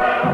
Bravo!